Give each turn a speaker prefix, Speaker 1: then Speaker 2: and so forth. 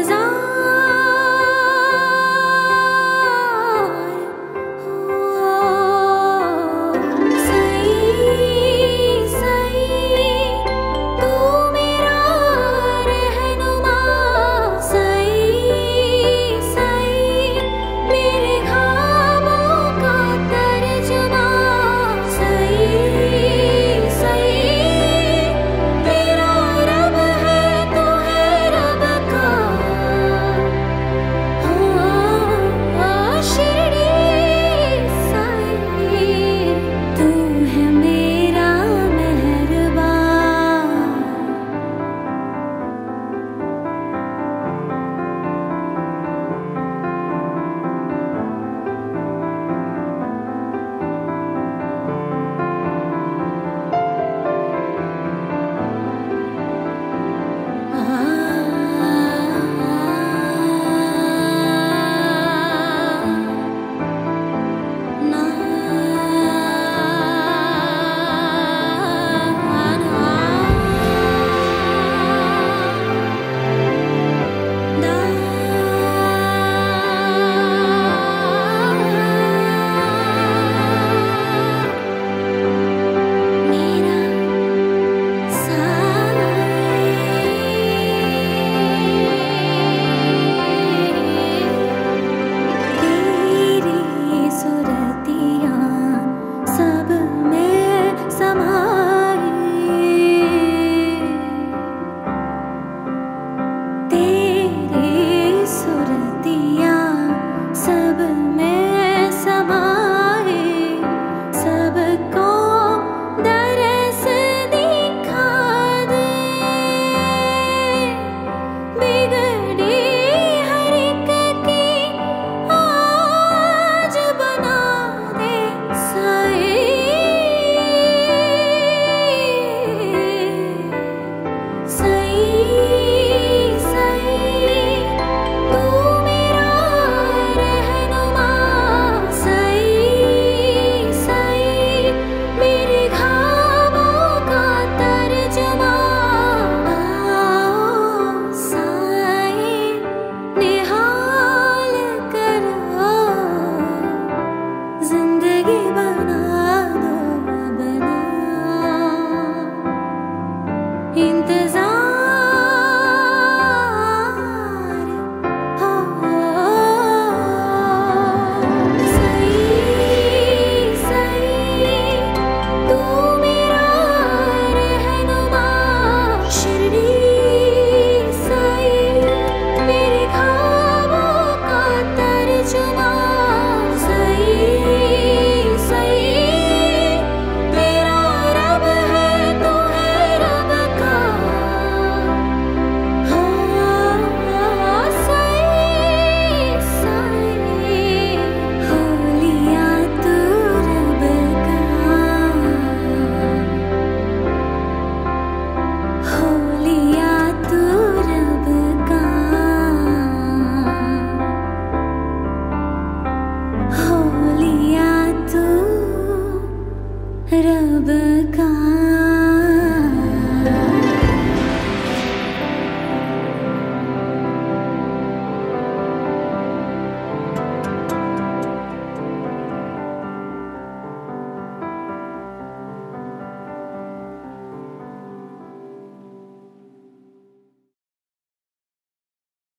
Speaker 1: desire in the